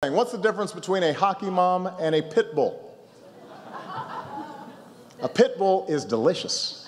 What's the difference between a hockey mom and a pit bull? A pit bull is delicious.